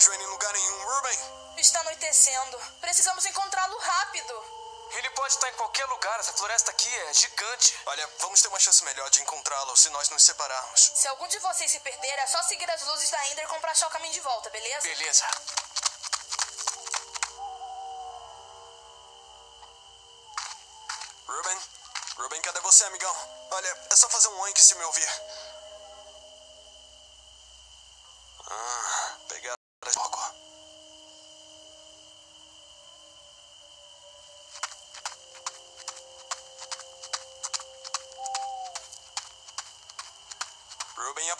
vejo ele em lugar nenhum. Ruben! Está anoitecendo. Precisamos encontrá-lo rápido. Ele pode estar em qualquer lugar. Essa floresta aqui é gigante. Olha, vamos ter uma chance melhor de encontrá-lo se nós nos separarmos. Se algum de vocês se perder, é só seguir as luzes da Ender pra achar o caminho de volta, beleza? Beleza. Ruben? Ruben, cadê você, amigão? Olha, é só fazer um oink se me ouvir. Ah, pegar pouco.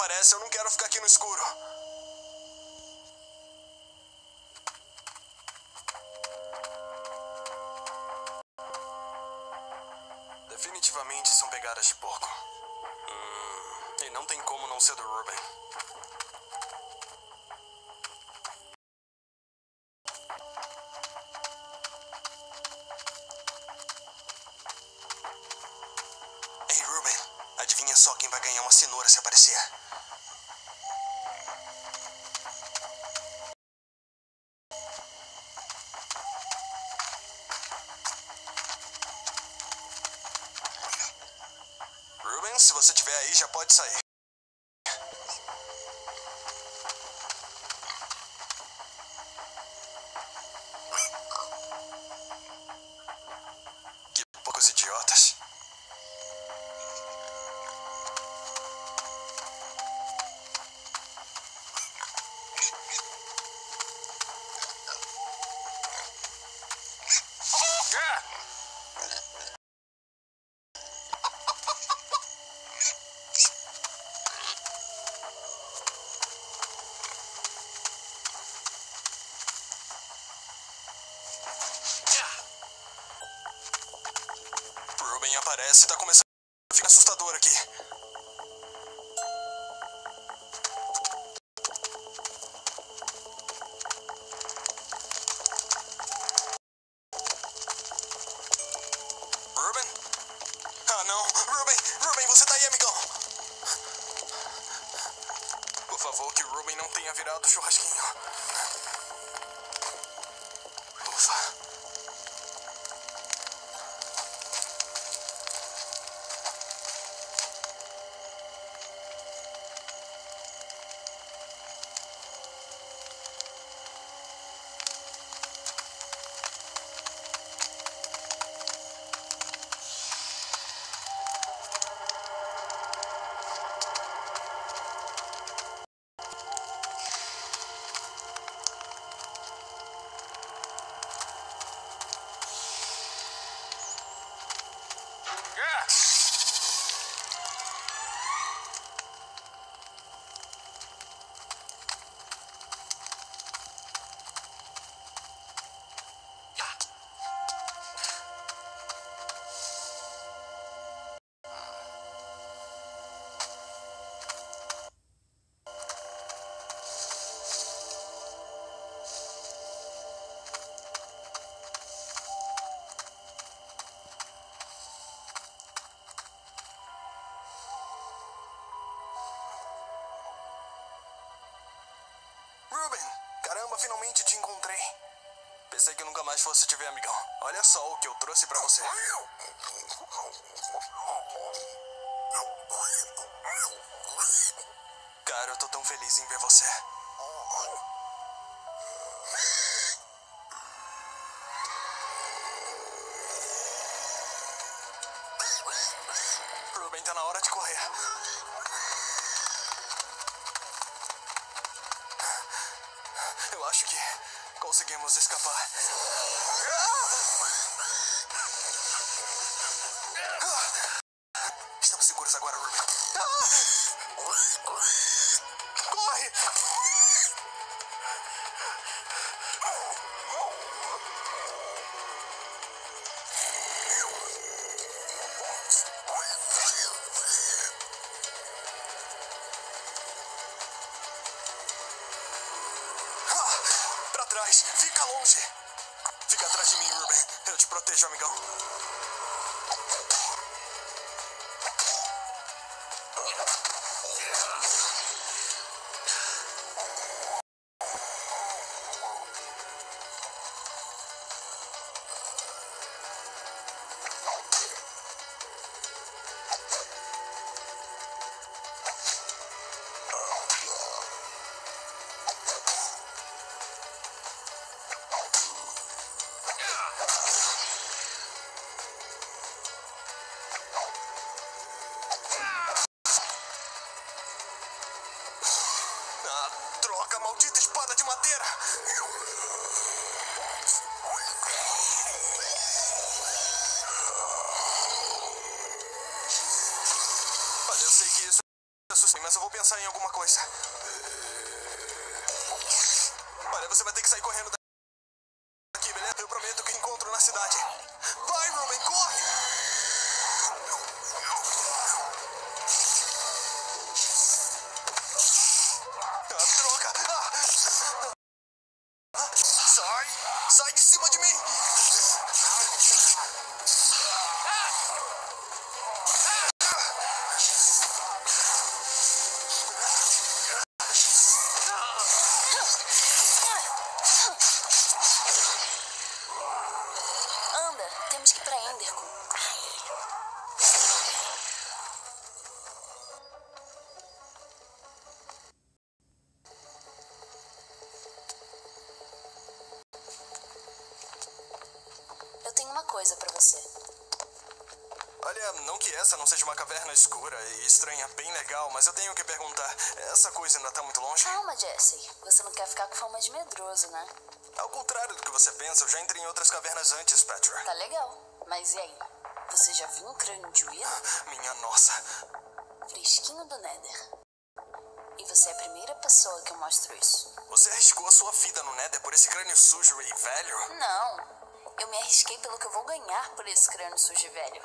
Aparece, eu não quero ficar aqui no escuro. Definitivamente são pegadas de porco. Hum, e não tem como não ser do Ruben. Ei, Ruben, adivinha só quem vai ganhar uma cenoura se aparecer? Você estiver aí, já pode sair. Que poucos idiotas. Ah! Aparece, tá começando Ruben, caramba, finalmente te encontrei. Pensei que nunca mais fosse te ver, amigão. Olha só o que eu trouxe pra você. Cara, eu tô tão feliz em ver você. Ruben, tá na hora de correr. Acho que conseguimos escapar. Estamos seguros agora, Ruben. Corre! Ah, Pra trás, fica longe. Fica atrás de mim, Ruben. Eu te protejo, amigão. Droga, maldita espada de madeira! Olha, eu sei que isso é assustador, mas eu vou pensar em alguma coisa. Olha, você vai ter que sair correndo daqui, coisa pra você. Olha, não que essa não seja uma caverna escura e estranha, bem legal, mas eu tenho que perguntar: essa coisa ainda tá muito longe? Calma, Jesse. Você não quer ficar com fama de medroso, né? Ao contrário do que você pensa, eu já entrei em outras cavernas antes, Petra. Tá legal. Mas e aí? Você já viu um crânio de Willa? Minha nossa. Fresquinho do Nether. E você é a primeira pessoa que eu mostro isso. Você arriscou a sua vida no Nether por esse crânio sujo e velho? Não. Eu me arrisquei pelo que eu vou ganhar por esse crânio sujo e velho.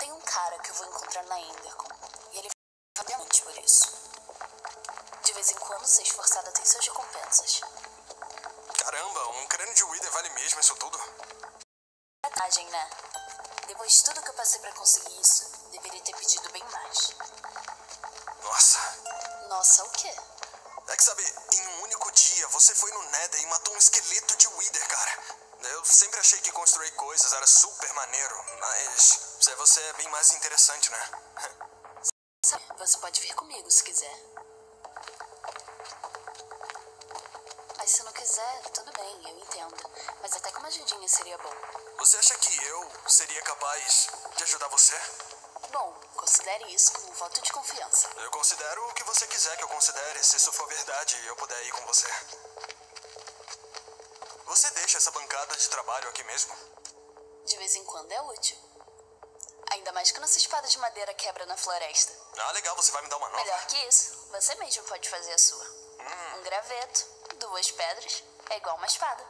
Tem um cara que eu vou encontrar na Endercon. E ele vai me muito por isso. De vez em quando, ser esforçada tem suas recompensas. Caramba, um crânio de Wither vale mesmo isso tudo? Vantagem, né? Depois de tudo que eu passei pra conseguir isso, deveria ter pedido bem mais. Nossa. Nossa, o quê? É que sabe, em um único dia você foi no Nether e matou um esqueleto de Wither, cara. Eu sempre achei que construir coisas era super maneiro, mas se você é bem mais interessante, né? Você pode vir comigo se quiser. Mas se não quiser, tudo bem, eu entendo. Mas até que uma ajudinha seria bom. Você acha que eu seria capaz de ajudar você? Bom, considere isso como um voto de confiança. Eu considero o que você quiser que eu considere, se isso for verdade e eu puder ir com você. Você deixa essa bancada de trabalho aqui mesmo? De vez em quando é útil. Ainda mais que nossa espada de madeira quebra na floresta. Ah, legal, você vai me dar uma nova. Melhor que isso, você mesmo pode fazer a sua. Um graveto, duas pedras, é igual uma espada.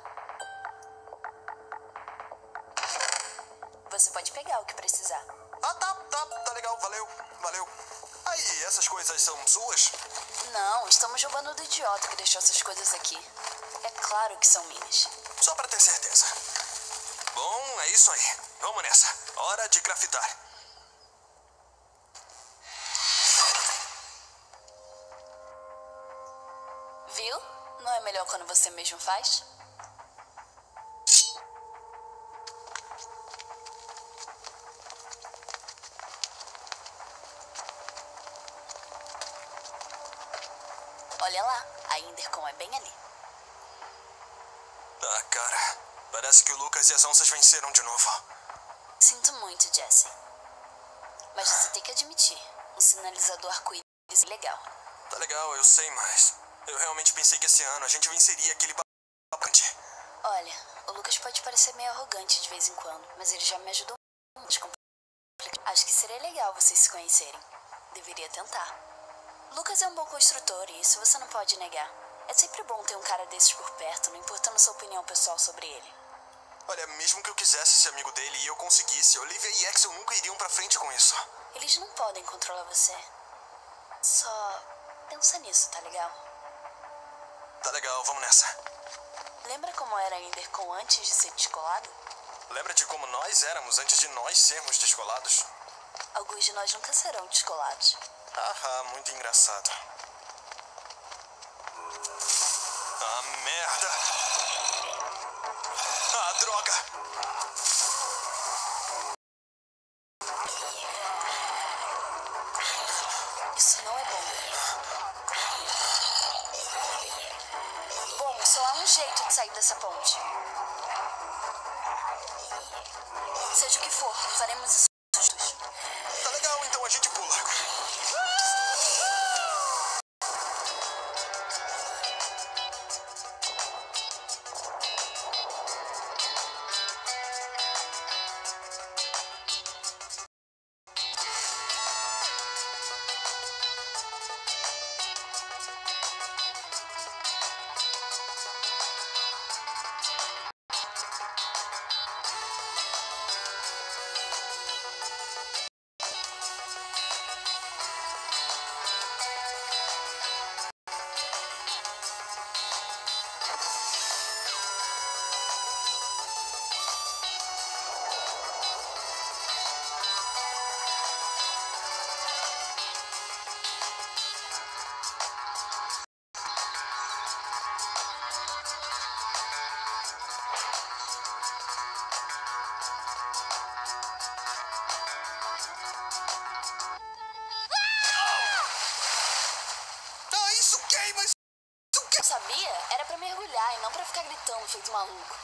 Você pode pegar o que precisar. Ah, tá, tá, tá legal, valeu, valeu. Aí, essas coisas são suas? Não, estamos roubando do idiota que deixou essas coisas aqui. É claro que são minhas. Só pra ter certeza. Bom, é isso aí. Vamos nessa. Hora de craftar. Viu? Não é melhor quando você mesmo faz? Olha Endercon é bem ali. Ah, cara. Parece que o Lucas e as onças venceram de novo. Sinto muito, Jesse. Mas você tem que admitir, um sinalizador arco-íris é legal. Tá legal, eu sei, mas. Eu realmente pensei que esse ano a gente venceria aquele babante. Olha, o Lucas pode parecer meio arrogante de vez em quando, mas ele já me ajudou muito. Acho que seria legal vocês se conhecerem. Deveria tentar. Lucas é um bom construtor e isso você não pode negar. É sempre bom ter um cara desses por perto, não importando sua opinião pessoal sobre ele. Olha, mesmo que eu quisesse ser amigo dele e eu conseguisse, Olivia e Axel nunca iriam pra frente com isso. Eles não podem controlar você. Só pensa nisso, tá legal? Tá legal, vamos nessa. Lembra como era Endercon antes de ser descolado? Lembra de como nós éramos antes de nós sermos descolados? Alguns de nós nunca serão descolados. Haha, muito engraçado. Ah, merda! Ah, droga! Isso não é bom. Bom, só há um jeito de sair dessa ponte. Seja o que for, faremos isso juntos. Tá legal, então a gente pula. Gritando feito maluco.